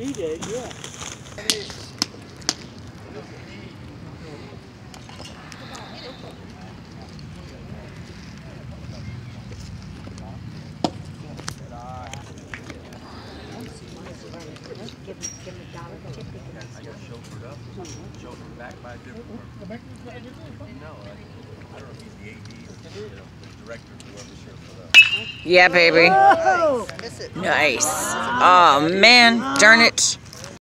She did, yeah. I got chauffeured up, chauffeured back by a different person. No, I, I don't know if he's the AD or, you know, the director, whoever's here for the. Yeah, baby. Nice. Oh, man. Darn it.